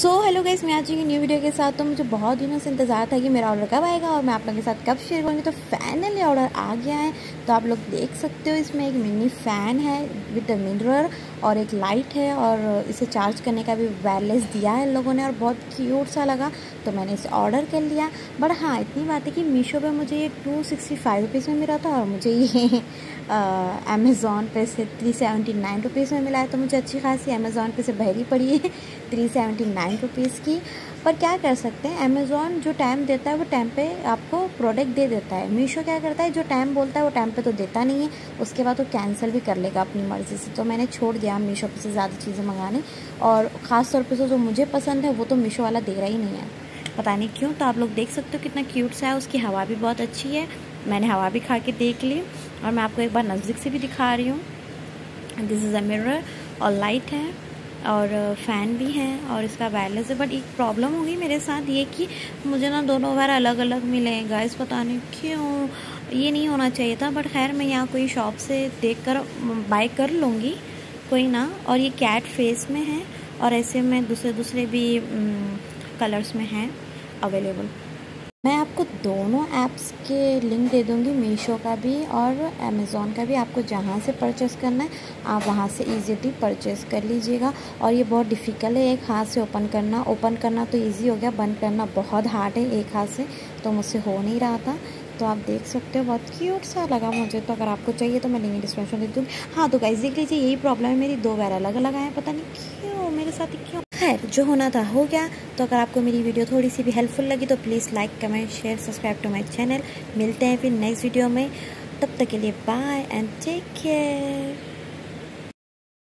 So hello guys, मैं आज की न्यू वीडियो के साथ तो मुझे बहुत दिनों से इंतज़ार था कि मेरा ऑर्डर कब आएगा और मैं आप लोगों के साथ कब शेयर करूँगी। तो फाइनली ऑर्डर आ गया है। तो आप लोग देख सकते हो, इसमें एक मिनी फ़ैन है विद मिरर और एक लाइट है और इसे चार्ज करने का भी वायरलेस दिया है लोगों ने और बहुत क्यूट सा लगा। तो मैंने इसे ऑर्डर कर लिया। बट हाँ इतनी बात है कि मीशो पर मुझे ये टू सिक्सटी फाइव रुपीज़ में मिला था और मुझे ये अमेज़ोन पे से थ्री सेवेंटी नाइन रुपीज़ में मिला है। तो मुझे अच्छी खासी अमेज़ोन पे से बहरी पड़ी है। थ्री सेवेंटी नाइन रुपीज़ की। पर क्या कर सकते हैं? अमेज़ोन जो टाइम देता है, वो टाइम पे आपको प्रोडक्ट दे देता है। मीशो क्या करता है? जो टाइम बोलता है, वो टाइम पे तो देता नहीं है। उसके बाद वो कैंसिल भी कर लेगा अपनी मर्ज़ी से। तो मैंने छोड़ दिया मीशो पे से ज़्यादा चीज़ें मंगाने। और ख़ास तौर पर तो जो मुझे पसंद है, वो तो मीशो वाला दे रहा ही नहीं है। पता नहीं क्यों तो आप लोग देख सकते हो कितना क्यूट सा है। उसकी हवा भी बहुत अच्छी है। मैंने हवा भी खा के देख ली। और मैं आपको एक बार नज़दीक से भी दिखा रही हूँ। दिस इज़ अ मिरर और लाइट है। और फ़ैन भी है और इसका वायरलेस है। बट एक प्रॉब्लम होगी मेरे साथ ये कि मुझे ना दोनों वायर अलग अलग मिले हैं। गाइस पता नहीं क्यों ये नहीं होना चाहिए था। बट खैर, मैं यहाँ कोई शॉप से देख कर बाय कर लूँगी, कोई ना। और ये कैट फेस में है और ऐसे में दूसरे दूसरे भी कलर्स में हैं अवेलेबल मैं आपको दोनों ऐप्स के लिंक दे दूँगी मीशो का भी और अमेज़ोन का भी। आपको जहाँ से परचेस करना है, आप वहाँ से इजीली परचेस कर लीजिएगा। और ये बहुत डिफ़िकल्ट है, एक हाथ से ओपन करना। ओपन करना तो इजी हो गया, बंद करना बहुत हार्ड है एक हाथ से तो मुझसे हो नहीं रहा था। तो आप देख सकते हो, बहुत क्यूट सा लगा मुझे। तो अगर आपको चाहिए तो मैं लिंक डिस्क्रिप्शन दे दूँगी। हाँ तो गाइस देख लीजिए, यही प्रॉब्लम है मेरी। दो बार अलग अलग आए पता नहीं क्यों, मेरे साथ क्यों खैर, जो होना था हो गया। तो अगर आपको मेरी वीडियो थोड़ी सी भी हेल्पफुल लगी तो please like comment share subscribe to my channel मिलते हैं फिर नेक्स्ट वीडियो में। तब तक के लिए बाय एंड टेक केयर